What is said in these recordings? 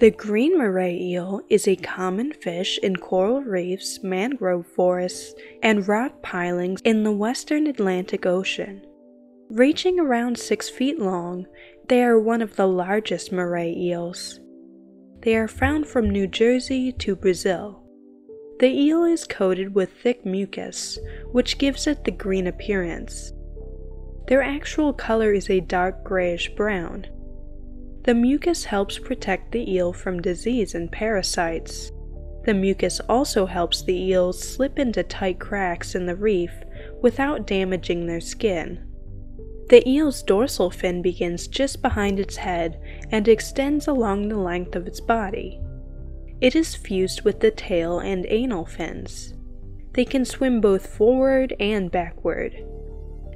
The green moray eel is a common fish in coral reefs, mangrove forests, and rock pilings in the western Atlantic Ocean. Reaching around 6 feet long, they are one of the largest moray eels. They are found from New Jersey to Brazil. The eel is coated with thick mucus, which gives it the green appearance. Their actual color is a dark grayish brown. The mucus helps protect the eel from disease and parasites. The mucus also helps the eels slip into tight cracks in the reef without damaging their skin. The eel's dorsal fin begins just behind its head and extends along the length of its body. It is fused with the tail and anal fins. They can swim both forward and backward.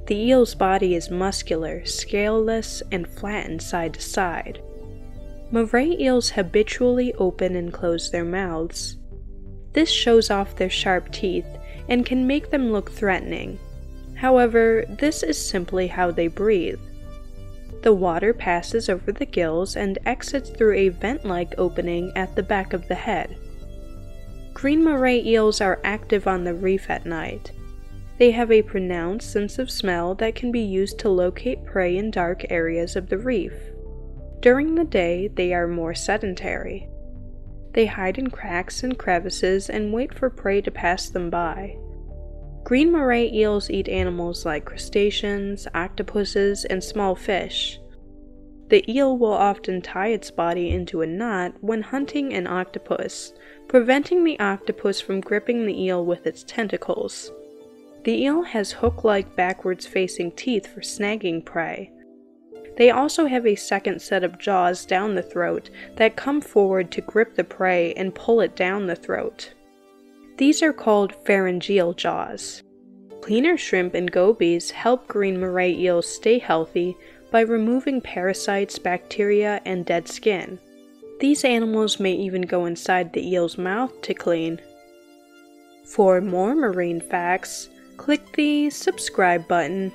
The eel's body is muscular, scaleless, and flattened side to side. Moray eels habitually open and close their mouths. This shows off their sharp teeth and can make them look threatening. However, this is simply how they breathe. The water passes over the gills and exits through a vent like opening at the back of the head. Green moray eels are active on the reef at night. They have a pronounced sense of smell that can be used to locate prey in dark areas of the reef. During the day, they are more sedentary. They hide in cracks and crevices and wait for prey to pass them by. Green moray eels eat animals like crustaceans, octopuses, and small fish. The eel will often tie its body into a knot when hunting an octopus, preventing the octopus from gripping the eel with its tentacles. The eel has hook like backwards facing teeth for snagging prey. They also have a second set of jaws down the throat that come forward to grip the prey and pull it down the throat. These are called pharyngeal jaws. Cleaner shrimp and gobies help green moray eels stay healthy by removing parasites, bacteria, and dead skin. These animals may even go inside the eel's mouth to clean. For more marine facts, click the subscribe button